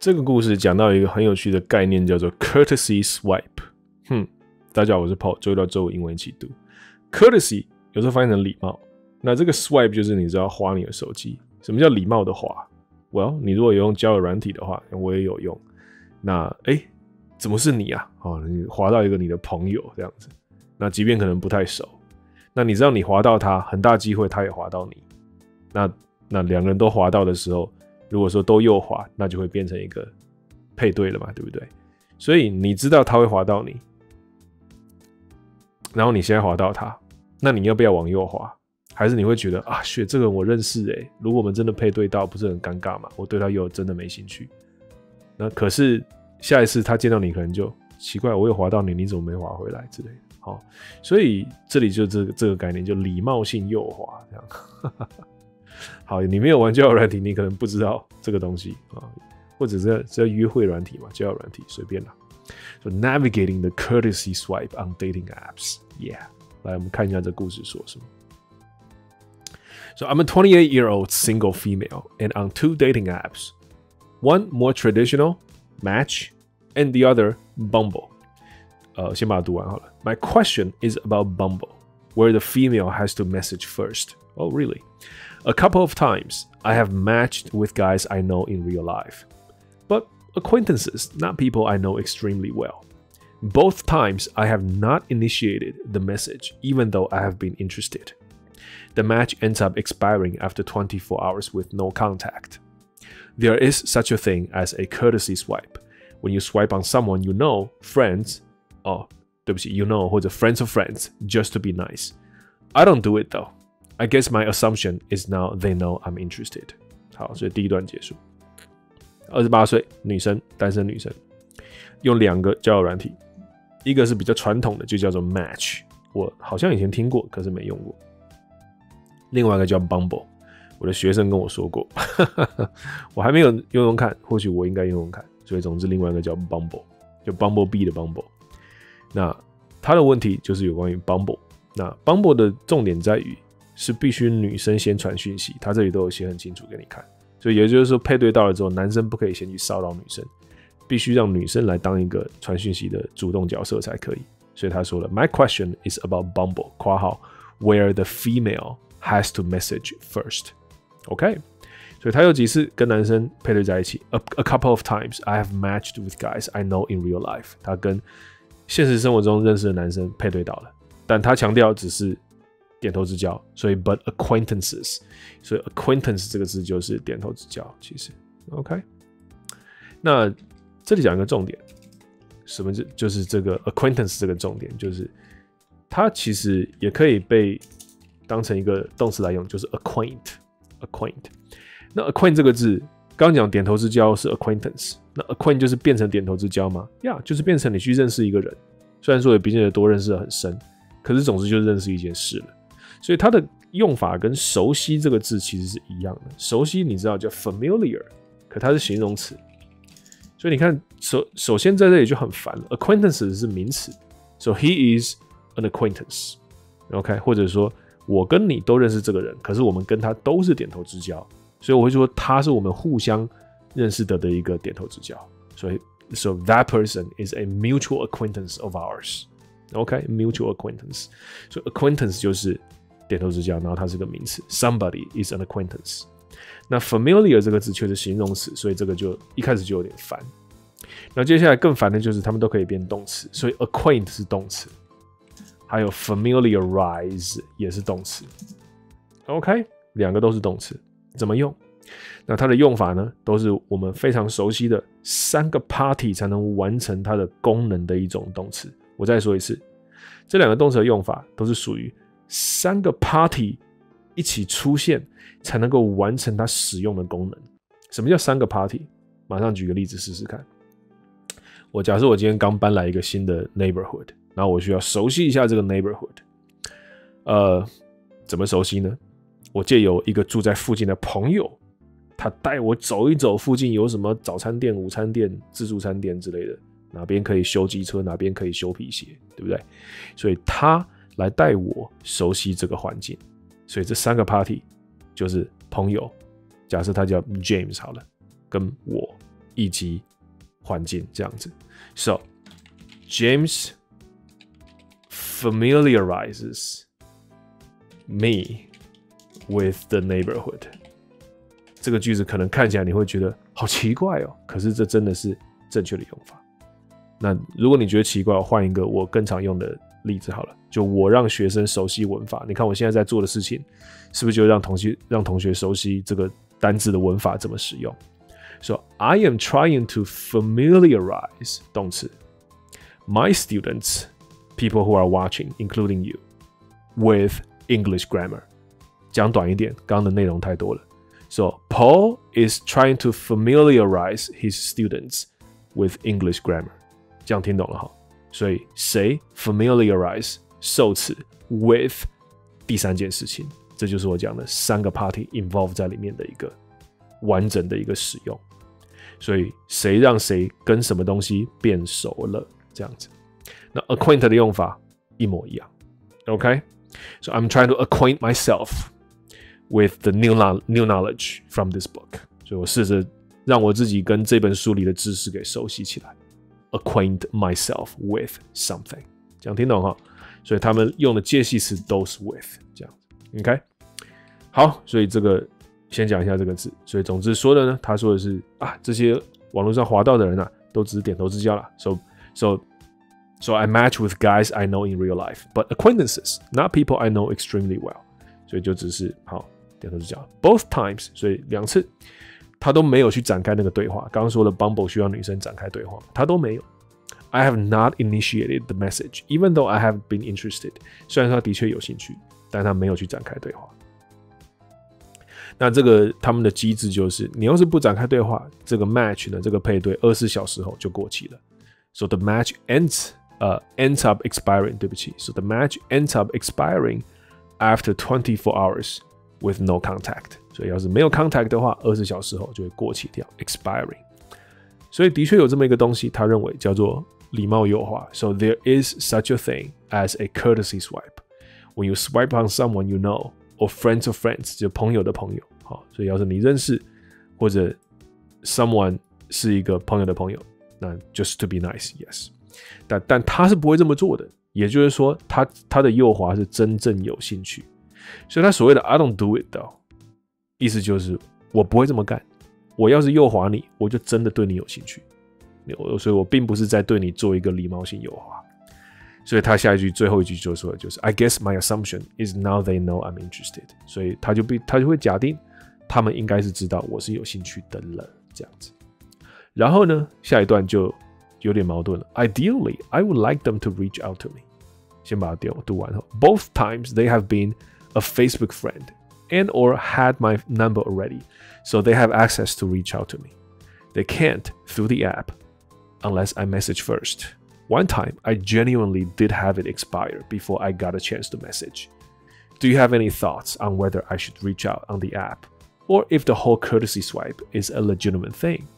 这个故事讲到一个很有趣的概念，叫做 courtesy swipe。哼，大家好，我是 Paul，周一到周五英文一起读。courtesy 有时候翻译成礼貌，那这个 swipe 就是你知道划你的手机。什么叫礼貌的划？Well，你如果有用交友软体的话，我也有用。那哎，怎么是你啊？哦，你划到一个你的朋友这样子，那即便可能不太熟，那你知道你划到他，很大机会他也划到你。那那两个人都划到的时候。如果说都右滑，那就会变成一个配对了嘛，对不对？所以你知道他会滑到你，然后你现在滑到他，那你要不要往右滑？还是你会觉得啊，雪这个人我认识诶，如果我们真的配对到，不是很尴尬嘛？我对他又真的没兴趣。那可是下一次他见到你，可能就奇怪，我又滑到你，你怎么没滑回来之类的？好，所以这里就这个这个概念，就礼貌性右滑这样。好，你没有玩交友软体，你可能不知道这个东西啊，或者是叫约会软体嘛，交友软体随便啦。So navigating the courtesy swipe on dating apps, yeah。来，我们看一下这故事说什么。So I'm a 28-year-old single female and on two dating apps, one more traditional, Match, and the other Bumble. 呃，先把它读完好了。My question is about Bumble, where the female has to message first. Oh, really? A couple of times, I have matched with guys I know in real life, but acquaintances, not people I know extremely well. Both times, I have not initiated the message, even though I have been interested. The match ends up expiring after 24 hours with no contact. There is such a thing as a courtesy swipe. When you swipe on someone you know, friends, oh, you know, or the friends of friends, just to be nice. I don't do it though. I guess my assumption is now they know I'm interested。好，所以第一段结束。二十八岁女生，单身女生，用两个交友软体，一个是比较传统的，就叫做 Match，我好像以前听过，可是没用过。另外一个叫 Bumble，我的学生跟我说过，我还没有用用看，或许我应该用用看。所以总之，另外一个叫 Bumble，就 Bumble B 的 Bumble。那他的问题就是有关于 Bumble。那 Bumble 的重点在于。是必须女生先传讯息，他这里都有写很清楚给你看，所以也就是说配对到了之后，男生不可以先去骚扰女生，必须让女生来当一个传讯息的主动角色才可以。所以他说了，My question is about Bumble（ 括号 where the female has to message first），OK？所以他有几次跟男生配对在一起，a a couple of times I have matched with guys I know in real life。他跟现实生活中认识的男生配对到了，但他强调只是。点头之交，所以 but acquaintances，所以 acquaintance 这个字就是点头之交。其实，OK，那这里讲一个重点，什么就就是这个 acquaintance 这个重点，就是它其实也可以被当成一个动词来用，就是 acquaint，acquaint。那 acquaint 这个字，刚刚讲点头之交是 acquaintance，那 acquaint 就是变成点头之交吗？呀，就是变成你去认识一个人，虽然说也不见得多认识的很深，可是总之就认识一件事了。所以它的用法跟熟悉这个字其实是一样的。熟悉你知道叫 familiar，可它是形容词。所以你看，首首先在这里就很烦了。acquaintance 是名词，so he is an acquaintance，OK？或者说我跟你都认识这个人，可是我们跟他都是点头之交，所以我会说他是我们互相认识的的一个点头之交。所以，so that person is a mutual acquaintance of ours，OK？mutual acquaintance，所以 acquaintance 就是。点头之交，然后它是个名词，somebody is an acquaintance。那 familiar 这个字却是形容词，所以这个就一开始就有点烦。那接下来更烦的就是它们都可以变动词，所以 acquaint 是动词，还有 familiarize 也是动词。OK，两个都是动词，怎么用？那它的用法呢，都是我们非常熟悉的三个 party 才能完成它的功能的一种动词。我再说一次，这两个动词的用法都是属于。三个 party 一起出现才能够完成它使用的功能。什么叫三个 party？马上举个例子试试看。我假设我今天刚搬来一个新的 neighborhood，然后我需要熟悉一下这个 neighborhood。呃，怎么熟悉呢？我借由一个住在附近的朋友，他带我走一走附近有什么早餐店、午餐店、自助餐店之类的，哪边可以修机车，哪边可以修皮鞋，对不对？所以他。来带我熟悉这个环境，所以这三个 party 就是朋友。假设他叫 James 好了，跟我以及环境这样子。So James familiarizes me with the neighborhood。这个句子可能看起来你会觉得好奇怪哦，可是这真的是正确的用法。那如果你觉得奇怪，我换一个我更常用的例子好了，就我让学生熟悉文法。你看我现在在做的事情，是不是就让同学让同学熟悉这个单字的文法怎么使用？So I am trying to familiarize 动词 my students, people who are watching, including you, with English grammar。讲短一点，刚刚的内容太多了。So Paul is trying to familiarize his students with English grammar。这样听懂了哈？ 所以谁 familiarize 受词 with 第三件事情，这就是我讲的三个 party involve 在里面的一个完整的一个使用。所以谁让谁跟什么东西变熟了，这样子。那 acquaint 的用法一模一样。OK，so I'm trying to acquaint myself with the new new knowledge from this book。所以我试着让我自己跟这本书里的知识给熟悉起来。Acquaint myself with something，这样听懂哈？所以他们用的介系词都是 with 这样子，OK？好，所以这个先讲一下这个字。所以总之说的呢，他说的是啊，这些网络上滑到的人啊，都只是点头之交了。So so so I match with guys I know in real life, but acquaintances, not people I know extremely well。所以就只是好点头之交。Both times，所以两次。他都没有去展开那个对话。刚刚说的 Bumble 需要女生展开对话，他都没有。I have not initiated the message, even though I have been interested。虽然他的确有兴趣，但他没有去展开对话。那这个他们的机制就是，你要是不展开对话，这个 match 呢，这个配对二十四小时后就过期了。So the match ends, uh, ends up expiring. 对不起，So the match ends up expiring after twenty-four hours With no contact. 所以要是没有 contact 的话，二十小时后就会过期掉，expiring。所以的确有这么一个东西，他认为叫做礼貌诱惑。So there is such a thing as a courtesy swipe. When you swipe on someone you know or friends of friends，就朋友的朋友。好，所以要是你认识或者 someone 是一个朋友的朋友，那 just to be nice，yes。但但他是不会这么做的，也就是说，他他的诱惑是真正有兴趣。所以他所谓的 I don't do it though。意思就是我不会这么干。我要是诱惑你，我就真的对你有兴趣。所以我并不是在对你做一个礼貌性诱惑。所以他下一句最后一句就说就是 I guess my assumption is now they know I'm interested。所以他就被他就会假定他们应该是知道我是有兴趣的了这样子。然后呢，下一段就有点矛盾了。Ideally, I would like them to reach out to me。先把它读读完后，Both times they have been a Facebook friend and or had my number already, so they have access to reach out to me. They can't through the app unless I message first. One time, I genuinely did have it expire before I got a chance to message. Do you have any thoughts on whether I should reach out on the app or if the whole courtesy swipe is a legitimate thing?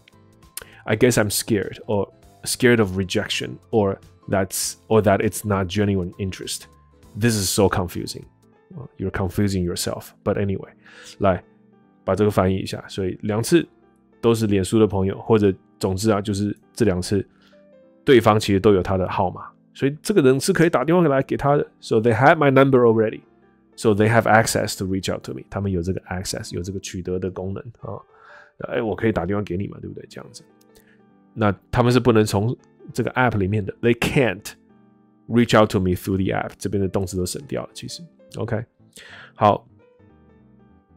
I guess I'm scared or scared of rejection or that's or that it's not genuine interest. This is so confusing. You're confusing yourself. But anyway，来把这个翻译一下。所以两次都是脸书的朋友，或者总之啊，就是这两次对方其实都有他的号码，所以这个人是可以打电话来给他的。So they have my number already. So they have access to reach out to me. 他们有这个 access，有这个取得的功能啊。哎，我可以打电话给你嘛，对不对？这样子。那他们是不能从这个 app 里面的。They can't reach out to me through the app。这边的动词都省掉了，其实。OK，好，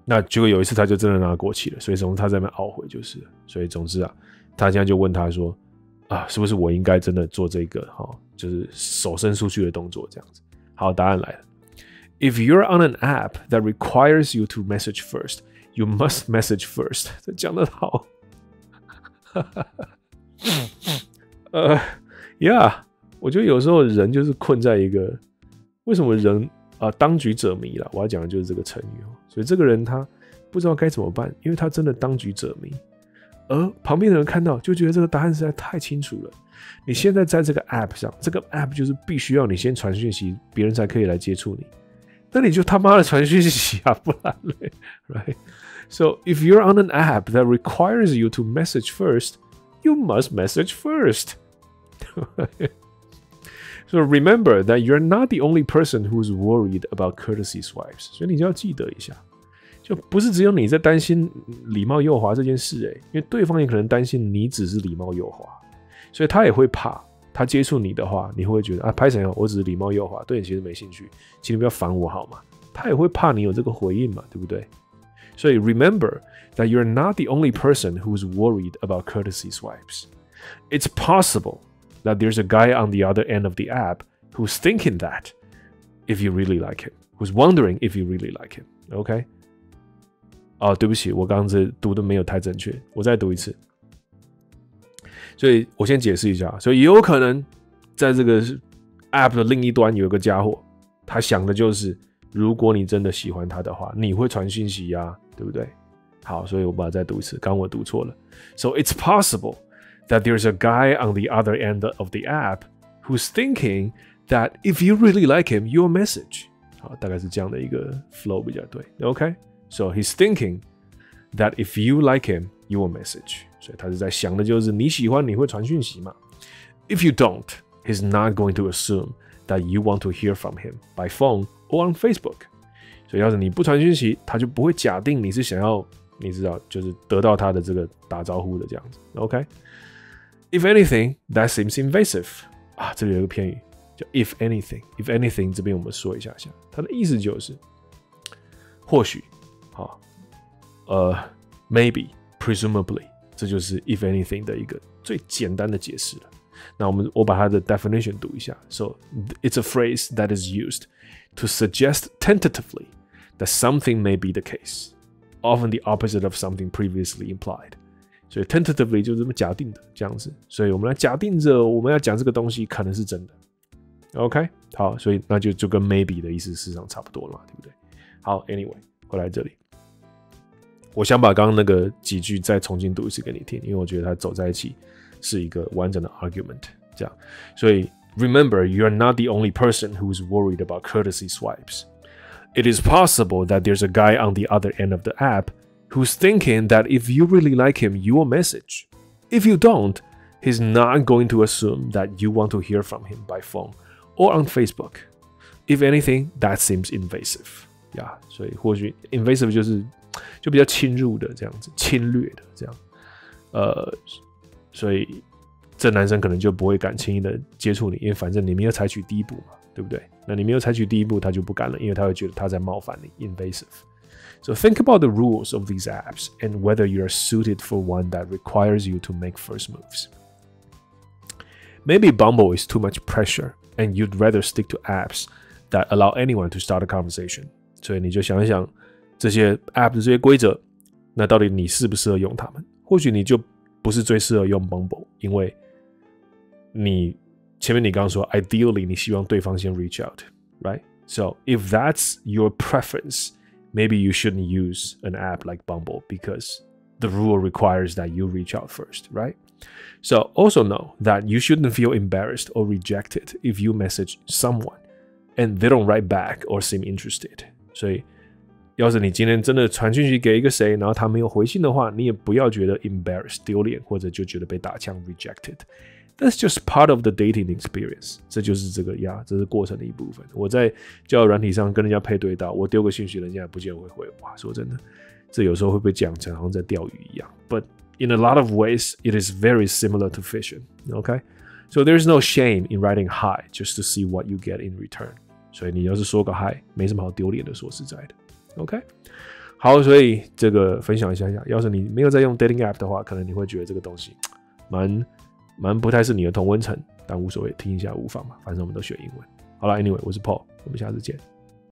那结果有一次他就真的拿过期了，所以从他在那边懊悔就是，所以总之啊，他现在就问他说啊，是不是我应该真的做这个哈，就是手伸出去的动作这样子？好，答案来了，If you're on an app that requires you to message first, you must message first。这讲的好，呃，Yeah，我觉得有时候人就是困在一个，为什么人？啊，当局者迷了，我要讲的就是这个成语哦。所以这个人他不知道该怎么办，因为他真的当局者迷，而旁边的人看到就觉得这个答案实在太清楚了。你现在在这个 app 上，这个 app 就是必须要你先传讯息，别人才可以来接触你。那你就他妈的传讯息啊，不然嘞，right？So if you're on an app that requires you to message first, you must message first. so remember that you're not the only person who's worried about courtesy swipes. 所以你就要记得一下，就不是只有你在担心礼貌右滑这件事诶，因为对方也可能担心你只是礼貌右滑，所以他也会怕。他接触你的话，你会觉得啊，拍成我只是礼貌右滑，对你其实没兴趣，请你不要烦我好吗？他也会怕你有这个回应嘛，对不对？所以 remember that you're not the only person who's worried about courtesy swipes. It's possible that there's a guy on the other end of the app who's thinking that if you really like him, who's wondering if you really like him. OK？哦，对不起，我刚刚这读的没有太正确，我再读一次。所以我先解释一下，所以有可能在这个 app 的另一端有一个家伙，他想的就是如果你真的喜欢他的话，你会传讯息呀，对不对？好，所以我把它再读一次，刚我读错了。So it's possible that there's a guy on the other end of the app who's thinking that if you really like him, your message。好，大概是这样的一个 flow 比较对。OK，so he's thinking that if you like him, your message。所以他是在想的就是你喜欢你会传讯息嘛？If you don't, he's not going to assume that you want to hear from him by phone or on Facebook。所以要是你不传讯息，他就不会假定你是想要，你知道，就是得到他的这个打招呼的这样子。 OK？If anything, that seems invasive。啊，这里有一个片语叫 if anything。If anything，这边我们说一下下，它的意思就是或许，好，呃，maybe，presumably，这就是 if anything 的一个最简单的解释了。那我们我把它的 definition 读一下。So it's a phrase that is used to suggest tentatively that something may be the case, often the opposite of something previously implied. 所以 tentatively 就这么假定的这样子，所以我们来假定着我们要讲这个东西可能是真的。OK，好，所以那就就跟 maybe 的意思事实上差不多了嘛，对不对？好，Anyway，回来这里，我想把刚刚那个几句再重新读一次给你听，因为我觉得它走在一起是一个完整的 argument。这样，所以 remember you are not the only person who's worried about courtesy swipes. It is possible that there's a guy on the other end of the app who's thinking that if you really like him, you will message. If you don't, he's not going to assume that you want to hear from him by phone or on Facebook. If anything, that seems invasive. 呀、yeah,，所以或许 invasive 就是就比较侵入的这样子，侵略的这样。呃，所以这男生可能就不会敢轻易的接触你，因为反正你没有采取第一步嘛。对不对？那你没有采取第一步，他就不敢了，因为他会觉得他在冒犯你，invasive。 So think about the rules of these apps and whether you are suited for one that requires you to make first moves. Maybe Bumble is too much pressure and you'd rather stick to apps that allow anyone to start a conversation. 所以你就想一想这些 app 的这些规则，那到底你适不适合用它们？或许你就不是最适合用 Bumble，因为你前面你刚刚说，ideally 你希望对方先 reach out，right？So if that's your preference, maybe you shouldn't use an app like Bumble because the rule requires that you reach out first, right? So also know that you shouldn't feel embarrassed or rejected if you message someone and they don't write back or seem interested. 所以，要是你今天真的传讯息给一个谁，然后他没有回信的话，你也不要觉得 embarrassed 丢脸，或者就觉得被打枪 rejected。 that's just part of the dating experience，这就是这个呀，这是过程的一部分。我在交友软体上跟人家配对到，我丢个信息，人家也不见得会回。哇，说真的，这有时候会被讲成好像在钓鱼一样。But in a lot of ways, it is very similar to fishing. Okay, so there's no shame in writing hi just to see what you get in return. 所以你要是说个 hi，没什么好丢脸的。说实在的，OK。好，所以这个分享一下下，要是你没有在用 dating app 的话，可能你会觉得这个东西蛮。 蛮不太是你的同温层，但无所谓，听一下无妨嘛，反正我们都学英文。好了，Anyway，我是 Paul，我们下次见。